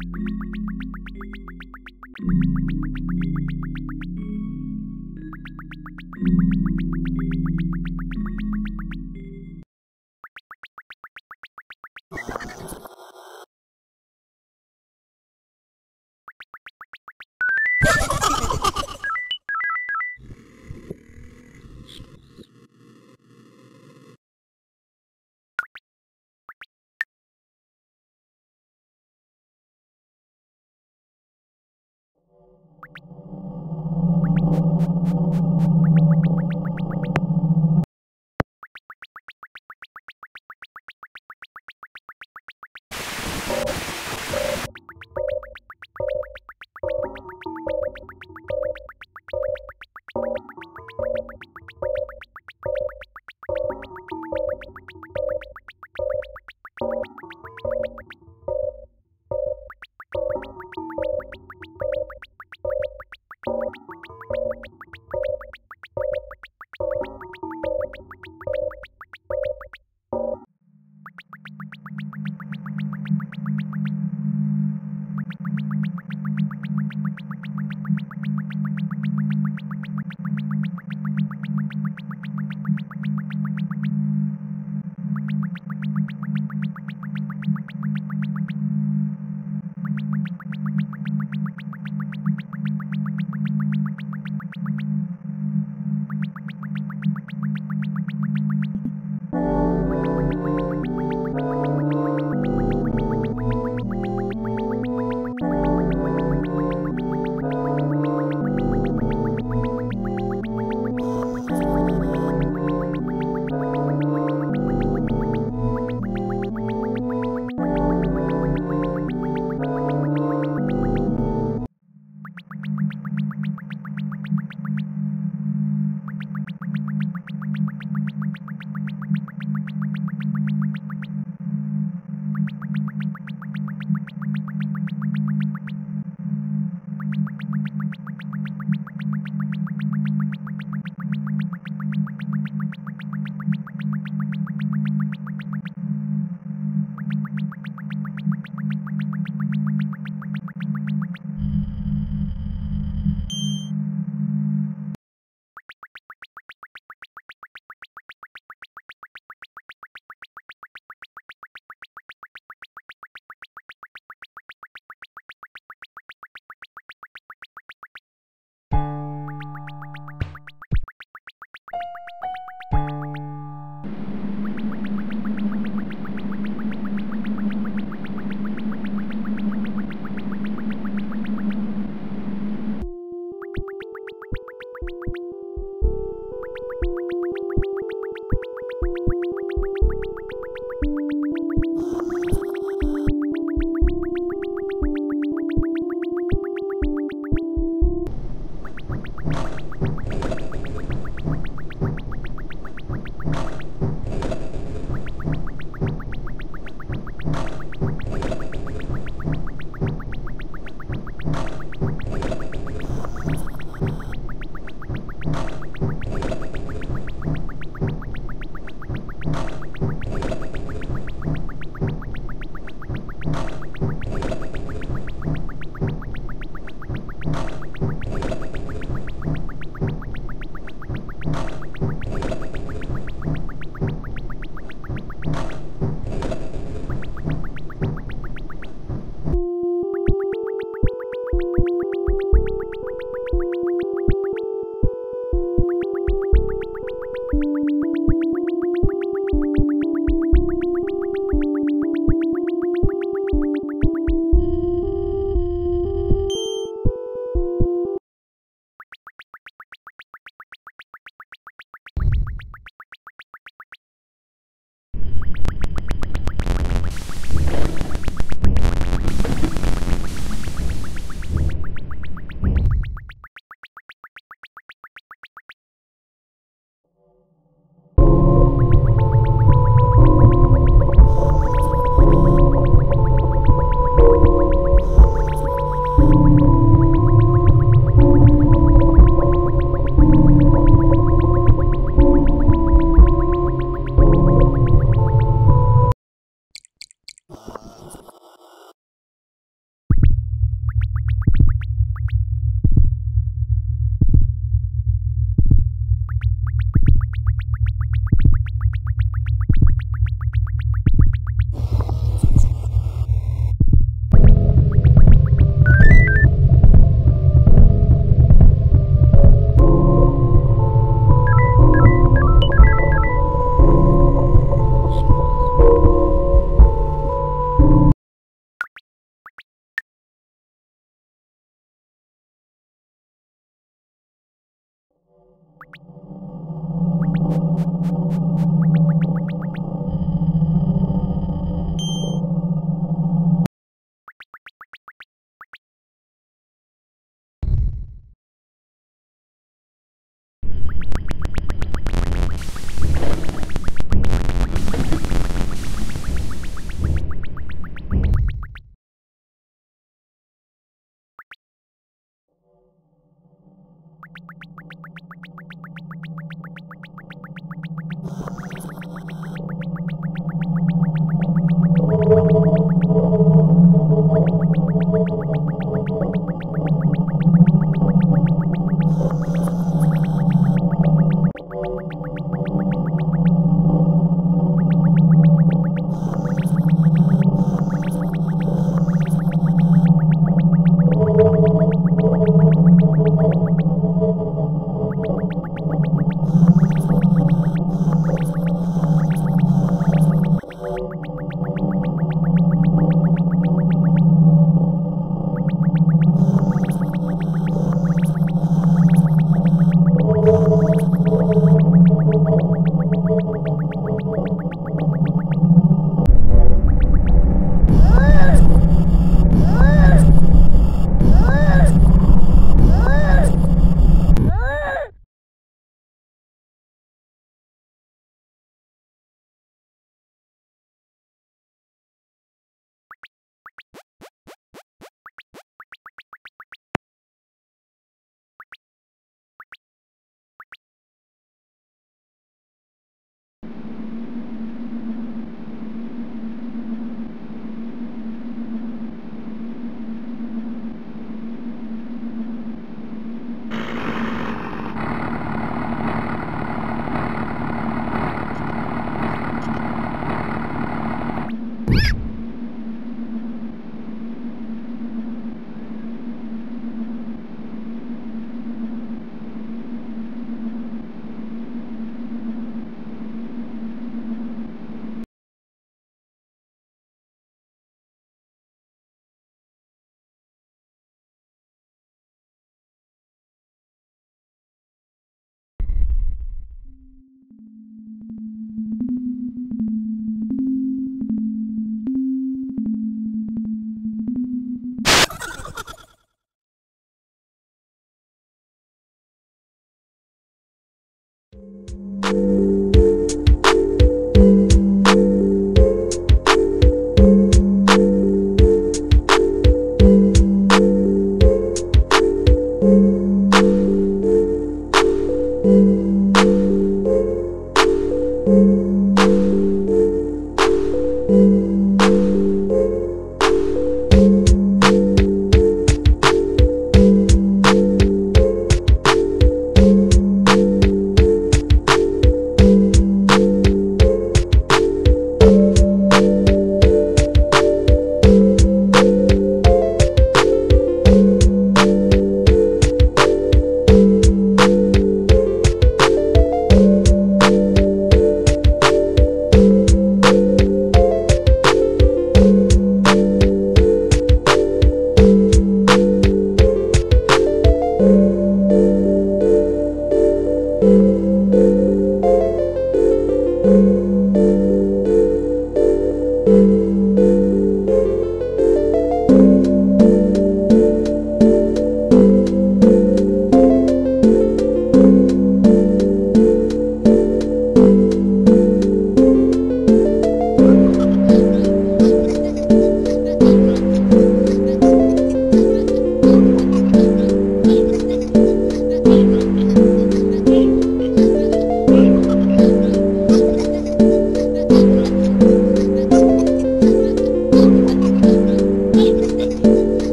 you